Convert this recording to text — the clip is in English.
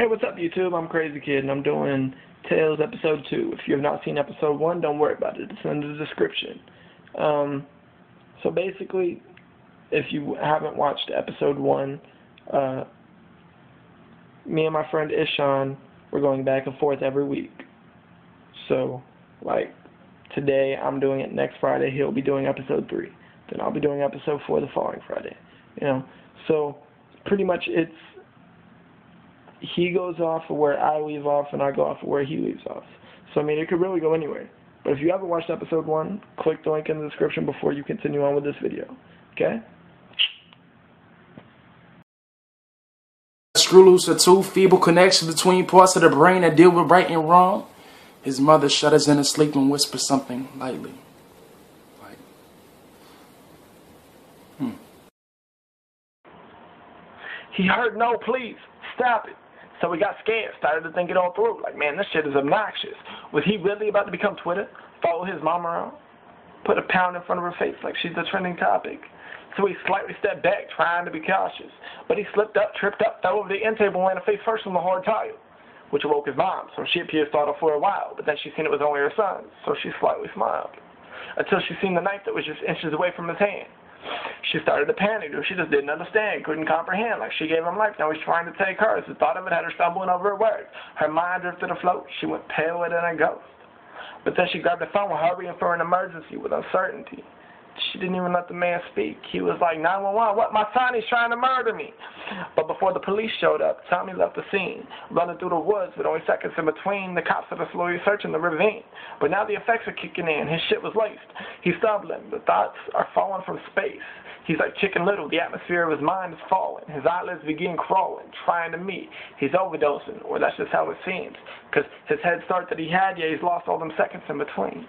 Hey, what's up, YouTube? I'm Crazykidd, and I'm doing Tales Episode 2. If you have not seen Episode 1, don't worry about it. It's in the description. Um, so basically, if you haven't watched Episode 1, uh, me and my friend Ishaãn, we're going back and forth every week. So, like, today I'm doing it next Friday, he'll be doing Episode 3. Then I'll be doing Episode 4 the following Friday. You know, so pretty much it's he goes off of where I leave off and I go off of where he leaves off. So I mean it could really go anywhere. But if you haven't watched episode one, click the link in the description before you continue on with this video. Okay? Screw loose a two feeble connection between parts of the brain that deal with right and wrong. His mother shudders in her sleep and whispers something lightly. Like, hmm. He heard no, please, stop it. So we got scared, started to think it all through. Like, man, this shit is obnoxious. Was he really about to become Twitter? Follow his mom around? Put a pound in front of her face like she's a trending topic? So he slightly stepped back, trying to be cautious. But he slipped up, tripped up, fell over the end table, and landed face first on the hard tile, which awoke his mom. So she appeared startled for a while, but then she seen it was only her son, so she slightly smiled. Until she seen the knife that was just inches away from his hand. She started to panic, she just didn't understand, couldn't comprehend. Like she gave him life, now he's trying to take hers. The thought of it had her stumbling over her words. Her mind drifted afloat. She went paler than a ghost. But then she grabbed the phone, hurrying for an emergency with uncertainty. She didn't even let the man speak. He was like, 911, what? My son, is trying to murder me. But before the police showed up, Tommy left the scene, running through the woods with only seconds in between. The cops are slowly searching the ravine. But now the effects are kicking in. His shit was laced. He's stumbling. The thoughts are falling from space. He's like Chicken Little. The atmosphere of his mind is falling. His eyelids begin crawling, trying to meet. He's overdosing, or that's just how it seems. Because his head start that he had, yeah, he's lost all them seconds in between.